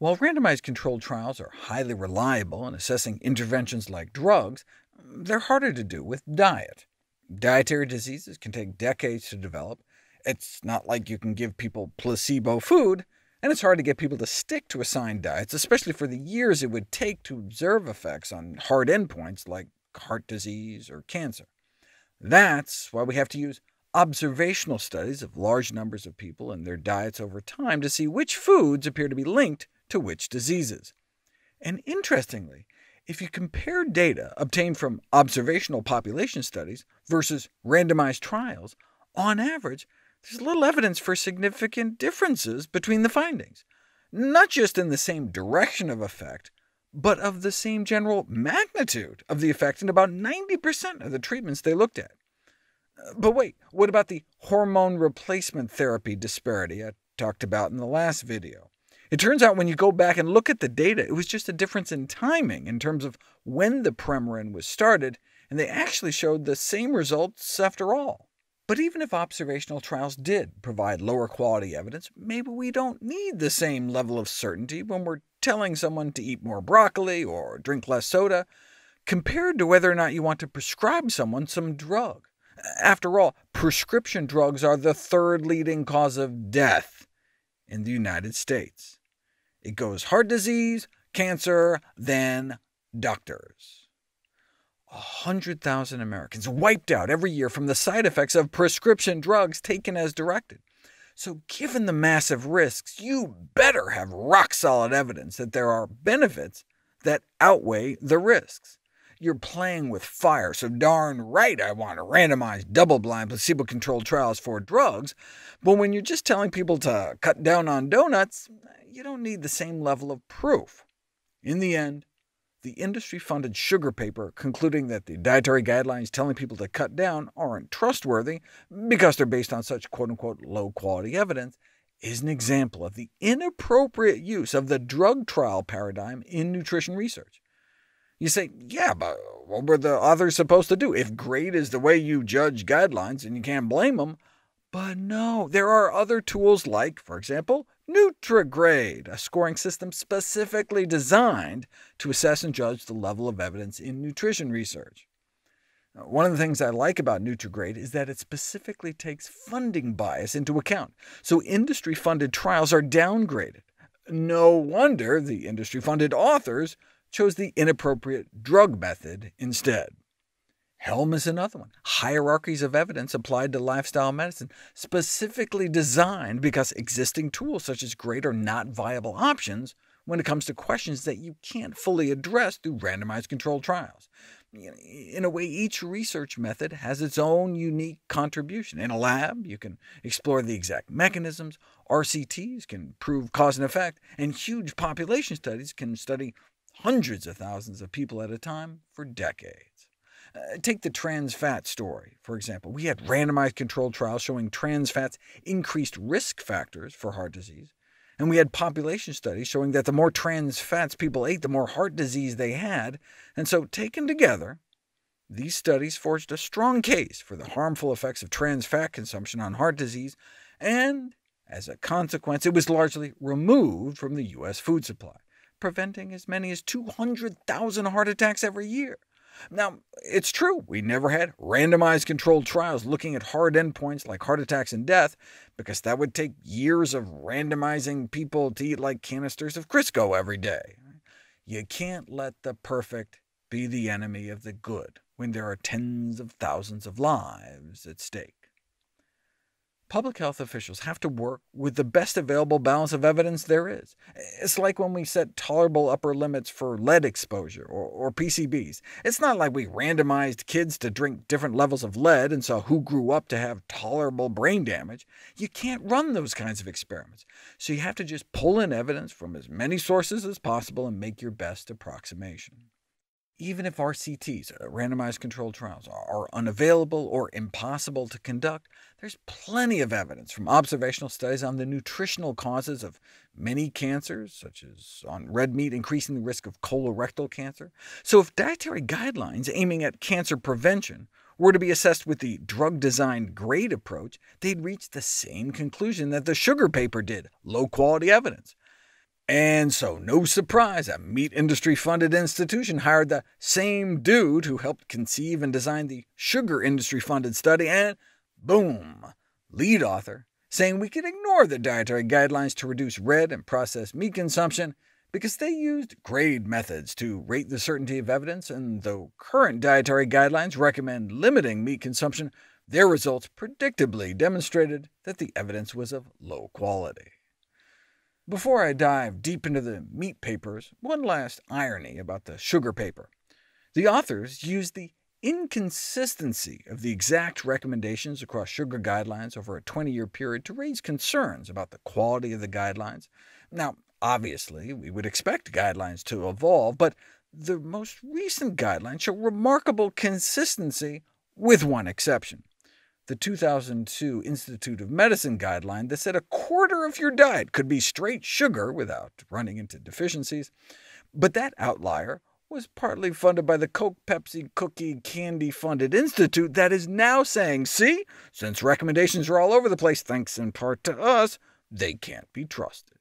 While randomized controlled trials are highly reliable in assessing interventions like drugs, they're harder to do with diet. Dietary diseases can take decades to develop. It's not like you can give people placebo food, and it's hard to get people to stick to assigned diets, especially for the years it would take to observe effects on hard endpoints like heart disease or cancer. That's why we have to use observational studies of large numbers of people and their diets over time to see which foods appear to be linked to which diseases. And interestingly, if you compare data obtained from observational population studies versus randomized trials, on average, there's little evidence for significant differences between the findings, not just in the same direction of effect, but of the same general magnitude of the effect in about 90% of the treatments they looked at. But wait, what about the hormone replacement therapy disparity I talked about in the last video? It turns out when you go back and look at the data, it was just a difference in timing in terms of when the Premarin was started, and they actually showed the same results after all. But even if observational trials did provide lower quality evidence, maybe we don't need the same level of certainty when we're telling someone to eat more broccoli or drink less soda, compared to whether or not you want to prescribe someone some drug. After all, prescription drugs are the third leading cause of death in the United States. It goes heart disease, cancer, then doctors. 100,000 Americans wiped out every year from the side effects of prescription drugs taken as directed. So given the massive risks, you better have rock-solid evidence that there are benefits that outweigh the risks. You're playing with fire, so darn right I want randomized, double-blind, placebo-controlled trials for drugs, but when you're just telling people to cut down on donuts, you don't need the same level of proof. In the end, the industry-funded sugar paper concluding that the dietary guidelines telling people to cut down aren't trustworthy because they're based on such quote-unquote low-quality evidence is an example of the inappropriate use of the drug trial paradigm in nutrition research. You say, yeah, but what were the authors supposed to do? If grade is the way you judge guidelines, and you can't blame them, but no, there are other tools like, for example, Nutrigrade, a scoring system specifically designed to assess and judge the level of evidence in nutrition research. One of the things I like about Nutrigrade is that it specifically takes funding bias into account, so industry-funded trials are downgraded. No wonder the industry-funded authors chose the inappropriate drug method instead. Helm is another one. Hierarchies of evidence applied to lifestyle medicine, specifically designed because existing tools such as GRADE are not viable options when it comes to questions that you can't fully address through randomized controlled trials. In a way, each research method has its own unique contribution. In a lab, you can explore the exact mechanisms, RCTs can prove cause and effect, and huge population studies can study hundreds of thousands of people at a time for decades. Uh, take the trans fat story, for example. We had randomized controlled trials showing trans fats increased risk factors for heart disease, and we had population studies showing that the more trans fats people ate, the more heart disease they had, and so taken together, these studies forged a strong case for the harmful effects of trans fat consumption on heart disease, and as a consequence, it was largely removed from the U.S. food supply, preventing as many as 200,000 heart attacks every year. Now, it's true, we never had randomized controlled trials looking at hard endpoints like heart attacks and death, because that would take years of randomizing people to eat like canisters of Crisco every day. You can't let the perfect be the enemy of the good when there are tens of thousands of lives at stake. Public health officials have to work with the best available balance of evidence there is. It's like when we set tolerable upper limits for lead exposure or, or, PCBs. It's not like we randomized kids to drink different levels of lead and saw who grew up to have tolerable brain damage. You can't run those kinds of experiments, so you have to just pull in evidence from as many sources as possible and make your best approximation. Even if RCTs, uh, randomized controlled trials, are unavailable or impossible to conduct, there's plenty of evidence from observational studies on the nutritional causes of many cancers, such as on red meat increasing the risk of colorectal cancer. So if dietary guidelines aiming at cancer prevention were to be assessed with the drug-designed GRADE approach, they'd reach the same conclusion that the sugar paper did, low-quality evidence. And so, no surprise, a meat industry-funded institution hired the same dude who helped conceive and design the sugar industry-funded study, and boom, lead author, saying we could ignore the dietary guidelines to reduce red and processed meat consumption, because they used grade methods to rate the certainty of evidence, and though current dietary guidelines recommend limiting meat consumption, their results predictably demonstrated that the evidence was of low quality. Before I dive deep into the meat papers, one last irony about the sugar paper. The authors used the inconsistency of the exact recommendations across sugar guidelines over a 20-year period to raise concerns about the quality of the guidelines. Now, Obviously, we would expect guidelines to evolve, but the most recent guidelines show remarkable consistency, with one exception. The 2002 Institute of Medicine guideline that said a quarter of your diet could be straight sugar without running into deficiencies. But that outlier was partly funded by the Coke, Pepsi, Cookie, Candy-funded institute that is now saying, see, since recommendations are all over the place thanks in part to us, they can't be trusted.